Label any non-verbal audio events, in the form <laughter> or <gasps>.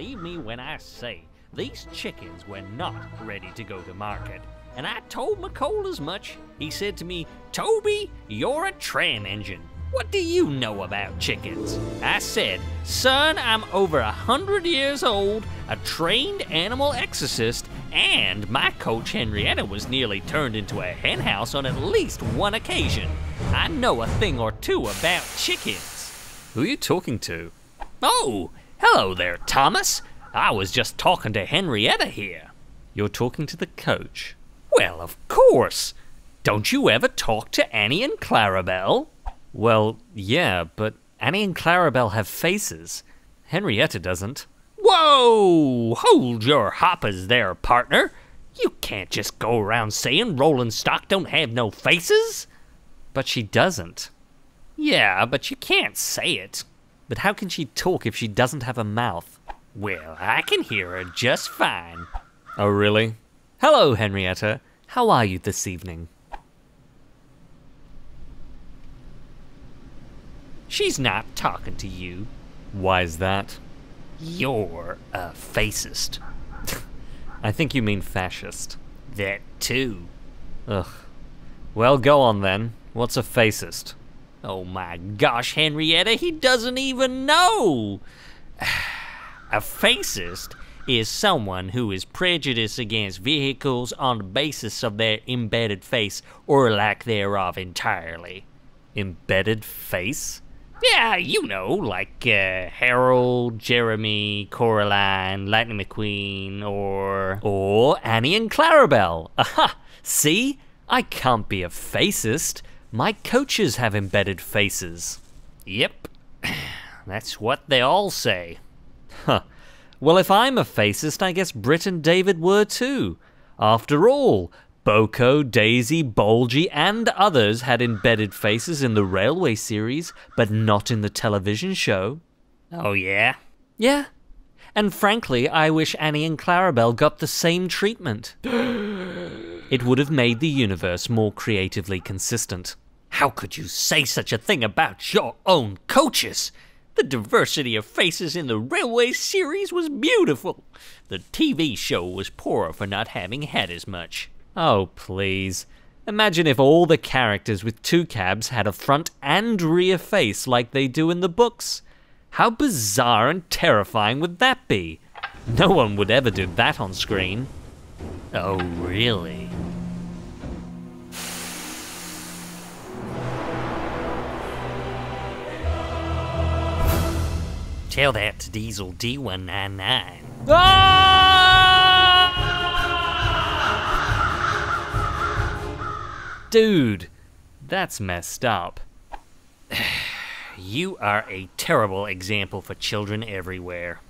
believe me when I say, these chickens were not ready to go to market. And I told McCole as much. He said to me, Toby, you're a tram engine. What do you know about chickens? I said, Son, I'm over a hundred years old, a trained animal exorcist, and my coach Henrietta was nearly turned into a henhouse on at least one occasion. I know a thing or two about chickens. Who are you talking to? Oh, hello there, Thomas. I was just talking to Henrietta here. You're talking to the coach. Well, of course. Don't you ever talk to Annie and Clarabelle? Well, yeah, but Annie and Clarabelle have faces. Henrietta doesn't. Whoa! Hold your hoppers there, partner. You can't just go around saying rolling stock don't have no faces. But she doesn't. Yeah, but you can't say it. But how can she talk if she doesn't have a mouth? Well, I can hear her just fine. Oh, really? Hello, Henrietta. How are you this evening? She's not talking to you. Why's that? You're a fascist. <laughs> I think you mean fascist. That too. Ugh. Well, go on then. What's a fascist? Oh my gosh, Henrietta, he doesn't even know! <sighs> A fascist is someone who is prejudiced against vehicles on the basis of their embedded face or lack thereof entirely. Embedded face? Yeah, you know, like uh, Harold, Jeremy, Caroline, Lightning McQueen, or. Or Annie and Clarabelle. <laughs> Aha! See? I can't be a fascist. My coaches have embedded faces. Yep. <clears throat> That's what they all say. Huh. Well, if I'm a fascist, I guess Britt and David were too. After all, BoCo, Daisy, Bulgy, and others had embedded faces in the railway series, but not in the television show. Oh, yeah? Yeah. And frankly, I wish Annie and Clarabelle got the same treatment. <gasps> <gasps> <gasps> it would have made the universe more creatively consistent. How could you say such a thing about your own coaches? The diversity of faces in the railway series was beautiful. The TV show was poorer for not having had as much. Oh, please. Imagine if all the characters with two cabs had a front and rear face like they do in the books. How bizarre and terrifying would that be? No one would ever do that on screen. Oh, really? Tell that to Diesel D199. Ah! Dude, that's messed up. <sighs> You are a terrible example for children everywhere.